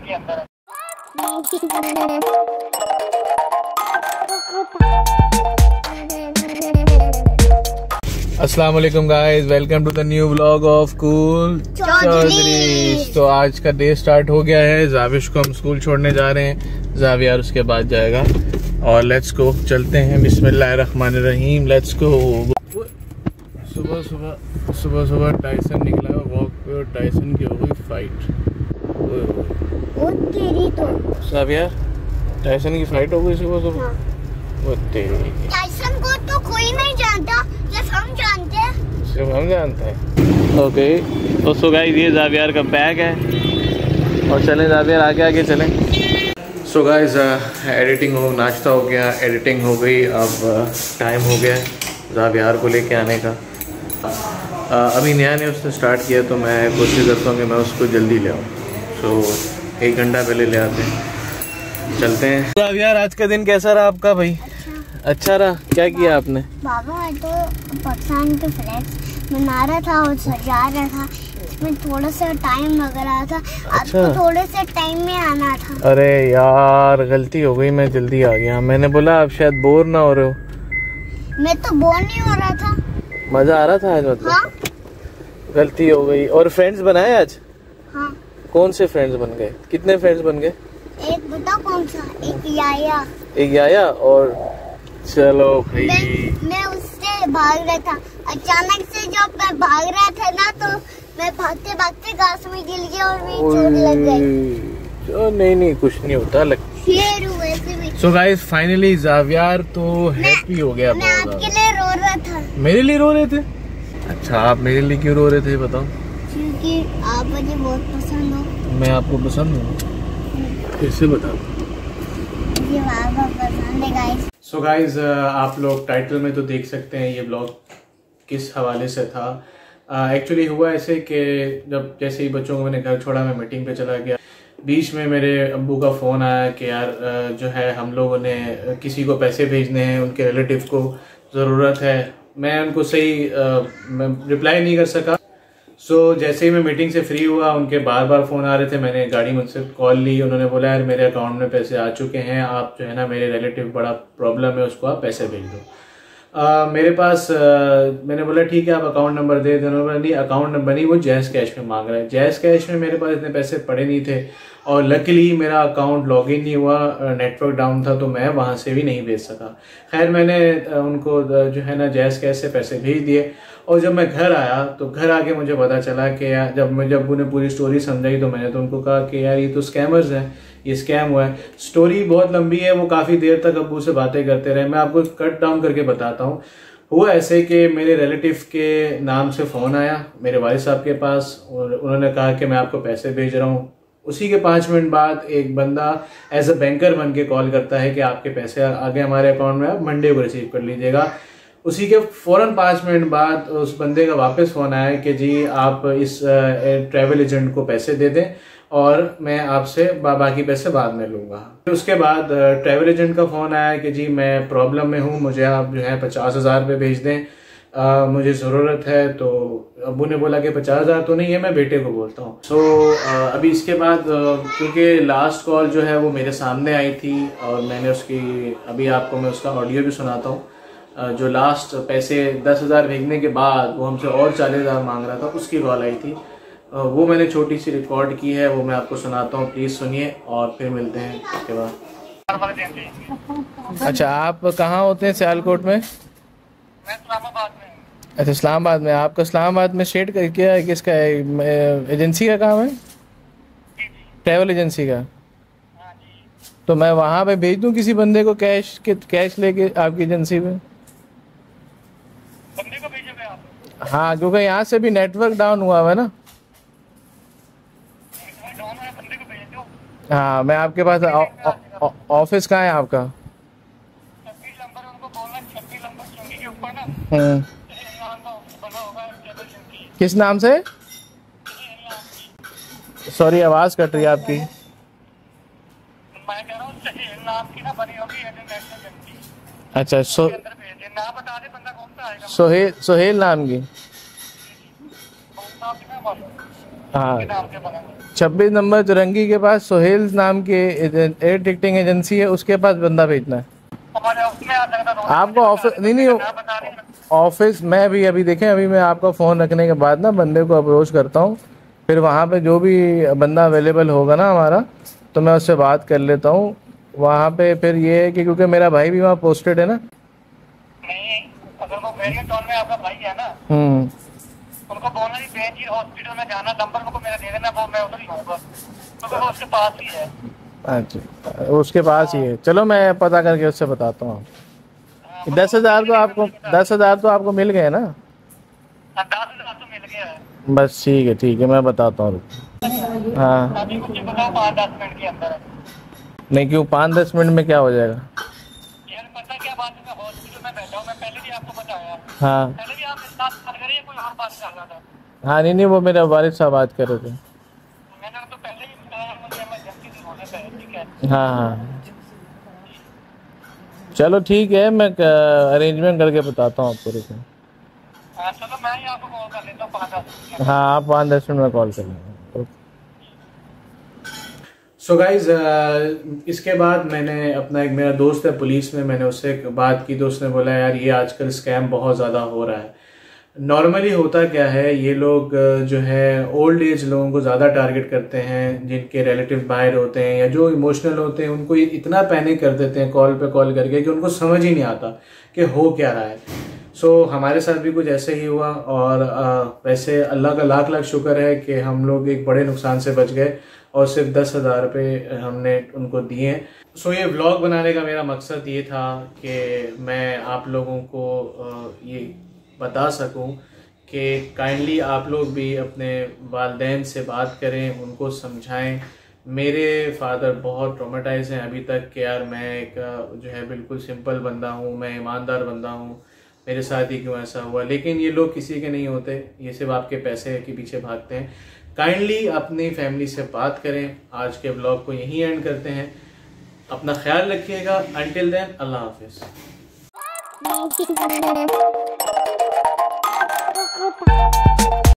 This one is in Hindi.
के अंदर अस्सलाम वालेकुम to the new vlog of cool Chaudhary तो आज का डे स्टार्ट हो गया है जाविश को हम स्कूल छोड़ने जा रहे हैं। जावियार उसके बाद जाएगा। और लेट्स गो चलते हैं। बिस्मिल्लाहिर्रहमानिर्रहीम लेट्स गो सुबह सुबह। सुबह सुबह टाइसन निकला वॉक पे और टाइसन की हो गई फाइट वो तेरी तो। जावियार टाइसन की फाइट हो गई सुबह सुबह? हाँ। वो तेरी। टाइसन को तो कोई नहीं जानता जब हम जानते हैं। सिर्फ़ हम जानते हैं। ओके तो सो गाइस ये जावियार का बैग है। और चलें जावियार आगे आगे चलें। सो गाइस एडिटिंग हो नाश्ता हो गया एडिटिंग हो गई अब टाइम हो गया है जावियार को लेके आने का। uh, अभी नया ने उसने स्टार्ट किया तो मैं कोशिश करता हूँ कि मैं उसको जल्दी ले आऊँ। सो एक घंटा पहले ले आते हैं। चलते हैं। जावियार आज का दिन कैसा रहा आपका भाई? अच्छा। रहा? क्या किया आपने? बाबा मैं तो पाकिस्तान के फ्लैग्स बना रहा था और सजा रहा था। इसमें थोड़ा सा टाइम लग रहा था। अच्छा। आपको थोड़े से टाइम में आना था। अरे यार गलती हो गई मैं जल्दी आ गया। मैंने बोला आप शायद बोर ना हो रहे हो। मैं तो बोर नहीं हो रहा था। मज़ा आ रहा था आज मतलब? हाँ। गलती हो गई। और फ्रेंड्स बनाए आज? हाँ। कौन से फ्रेंड्स बन गए? कितने फ्रेंड्स बन गए? एक बताओ कौन सा? एक याया। एक आया और चलो भाई। मैं मैं उससे भाग रहा था। अचानक से जब मैं भाग रहा था ना तो मैं भागते भागते घास में गिर गया और मेरी चोट लग गई। ओ, नहीं नहीं कुछ नहीं होता। लग सो गाइस फाइनली जावियार तो हैप्पी हो गया मैं आपके लिए रो रहा था। मेरे लिए रो रहे थे? अच्छा आप मेरे लिए क्यों रो रहे थे बताओ। क्योंकि आप मुझे बहुत पसंद हो। मैं आपको पसंद हूँ। फिर से बता मुझे बाबा पसंद है गाइस सो गाइज़ so आप लोग टाइटल में तो देख सकते हैं ये ब्लॉग किस हवाले से था। एक्चुअली हुआ ऐसे कि जब जैसे ही बच्चों को मैंने घर छोड़ा मैं मीटिंग पे चला गया। बीच में मेरे अबू का फ़ोन आया कि यार uh, जो है हम लोगों ने uh, किसी को पैसे भेजने हैं उनके रिलेटिव को ज़रूरत है। मैं उनको सही uh, रिप्लाई नहीं कर सका। सो so, जैसे ही मैं मीटिंग से फ्री हुआ उनके बार बार फ़ोन आ रहे थे मैंने गाड़ी मुझसे कॉल ली उन्होंने बोला यार मेरे अकाउंट में पैसे आ चुके हैं आप जो है ना मेरे रिलेटिव बड़ा प्रॉब्लम है उसको आप पैसे भेज दो। आ, मेरे पास आ, मैंने बोला ठीक है आप अकाउंट नंबर दे दें उन्होंने बोला नहीं अकाउंट नंबर नहीं वो जैस कैश में मांग रहा है। जैस कैश में मेरे पास इतने पैसे पड़े नहीं थे। और लकीली मेरा अकाउंट लॉगिन नहीं हुआ नेटवर्क डाउन था तो मैं वहाँ से भी नहीं भेज सका। खैर, मैंने उनको जो है ना, जैस कैश से पैसे भेज दिए। और जब मैं घर आया तो घर आके मुझे पता चला कि यार, जब मैं, जब उन्हें पूरी स्टोरी समझाई तो मैंने तो उनको कहा कि यार, ये तो स्कैमर्स हैं, ये स्कैम हुआ है। स्टोरी बहुत लंबी है, वो काफ़ी देर तक अबू से बातें करते रहे। मैं आपको कट डाउन करके बताता हूँ। हुआ ऐसे कि मेरे रिलेटिव के नाम से फ़ोन आया, मेरे वालिद साहब के पास, और उन्होंने कहा कि मैं आपको पैसे भेज रहा हूँ। उसी के पाँच मिनट बाद एक बंदा एज अ बैंकर बन के कॉल करता है कि आपके पैसे आ गए हमारे अकाउंट में आप मंडे को रिसीव कर लीजिएगा। उसी के फ़ौरन पाँच मिनट बाद उस बंदे का वापस फ़ोन आया कि जी आप इस ट्रैवल एजेंट को पैसे दे दें और मैं आपसे बा, बाकी पैसे बाद में लूँगा। फिर उसके बाद ट्रैवल एजेंट का फ़ोन आया कि जी मैं प्रॉब्लम में हूँ मुझे आप जो है पचास हज़ार रुपये भेज दें। आ, मुझे ज़रूरत है तो अबू ने बोला कि पचास हज़ार तो नहीं है मैं बेटे को बोलता हूँ। सो so, अभी इसके बाद क्योंकि लास्ट कॉल जो है वो मेरे सामने आई थी और मैंने उसकी अभी आपको मैं उसका ऑडियो भी सुनाता हूँ। जो लास्ट पैसे दस हज़ार भेजने के बाद वो हमसे और चालीस हज़ार मांग रहा था उसकी कॉल आई थी। वो मैंने छोटी सी रिकॉर्ड की है वो मैं आपको सुनाता हूँ प्लीज़ सुनिए और फिर मिलते हैं उसके बाद। अच्छा आप कहाँ होते हैं सियालकोट में मैं इस्लामाबाद में हूँ अच्छा इस्लामाबाद में। आपका इस्लामाबाद में शेड का क्या है किसका है एजेंसी का काम है? ट्रैवल एजेंसी का? हाँ जी। तो मैं वहाँ पे भेज दूँ किसी बंदे को कैश के कैश लेके आपकी एजेंसी में बंदे को भेजोगे आप? हाँ क्योंकि यहाँ से भी नेटवर्क डाउन हुआ हुआ है ना। डाउन है बंदे को हाँ मैं आपके पास ऑफ़िस कहाँ है आपका? किस नाम से? सॉरी आवाज़ कट रही है आपकी। मैं कह रहा हूँ नाम की ना बनी होगी अच्छा सो के अंदर भेज दे ना बता दे बंदा कौन सा आएगा सोहेल सोहेल नाम की। हाँ। छब्बीस नंबर चुरंगी के पास सोहेल नाम के एयर टिकटिंग एजेंसी है उसके पास बंदा भेजना है। आपको ऑफ़िस नहीं नहीं हूँ ऑफ़िस मैं भी अभी देखें अभी मैं आपका फ़ोन रखने के बाद ना बंदे को अप्रोच करता हूँ। फिर वहाँ पे जो भी बंदा अवेलेबल होगा ना हमारा तो मैं उससे बात कर लेता हूँ। वहाँ पे फिर ये है कि क्योंकि मेरा भाई भी वहाँ पोस्टेड है ना। नहीं अगर वो में आपका भाई है ना हम्म। उनको बोलना ही हॉस्पिटल में जाना नंबर उनको मेरा दे देना वो मैं उधर ही होऊँगा। क्योंकि वो उसके पास ही है। अच्छा उसके पास ही है। चलो मैं पता करके उससे बताता हूँ। दस हज़ार तो आपको दस हज़ार तो आपको मिल गए ना? हाँ, दस हज़ार तो मिल गया है बस ठीक है ठीक है मैं बताता हूँ। हाँ। नहीं क्यों पाँच दस मिनट में क्या हो जाएगा? यार पता क्या बात है मैं हॉस्पिटल में बैठा हूँ मैं पहले भी आपको बताया। हाँ। पहले भी आप मेरे साथ बात करिए कोई और बात कर रहा था। हाँ नहीं नहीं वो मेरे वालिद साहब बात कर रहे थे। मैंने तो पहले भी बताया मुझे इमरजेंसी की ज़रूरत है ठीक है। हाँ हाँ। चलो ठीक है मैं अरेंजमेंट करके बताता हूँ आपको रुको। हाँ चलो मैं ही आपको कॉल कर लेता हूँ पाँच दस मिनट के हाँ आप पाँच दस मिनट में कॉल कर लेंगे सो गाइज़ इसके बाद मैंने अपना एक मेरा दोस्त है पुलिस में मैंने उससे बात की तो उसने बोला यार ये आजकल स्कैम बहुत ज़्यादा हो रहा है। नॉर्मली होता क्या है ये लोग जो है ओल्ड एज लोगों को ज़्यादा टारगेट करते हैं जिनके रिलेटिव बाहर होते हैं या जो इमोशनल होते हैं उनको ये इतना पैनिक कर देते हैं कॉल पे कॉल करके कि उनको समझ ही नहीं आता कि हो क्या रहा है। सो so, हमारे साथ भी कुछ ऐसे ही हुआ और अ, वैसे अल्लाह का लाख लाख शुक्र है कि हम लोग एक बड़े नुकसान से बच गए और सिर्फ़ दस हज़ार रुपये हमने उनको दिए। सो ये व्लॉग बनाने का मेरा मकसद ये था कि मैं आप लोगों को ये बता सकूँ कि काइंडली आप लोग भी अपने वालदेन से बात करें, उनको समझाएँ। मेरे फादर बहुत ट्रोमेटाइज हैं अभी तक कि यार मैं एक जो है बिल्कुल सिंपल बंदा हूँ, मैं ईमानदार बंदा हूँ, मेरे साथ ही क्यों ऐसा हुआ? लेकिन ये लोग किसी के नहीं होते, ये सिर्फ़ आपके पैसे के पीछे भागते हैं। काइंडली अपनी फैमिली से बात करें। आज के ब्लॉग को यहीं एंड करते हैं। अपना ख्याल रखिएगा। अनटिल देन अल्लाह हाफिज़। Bye.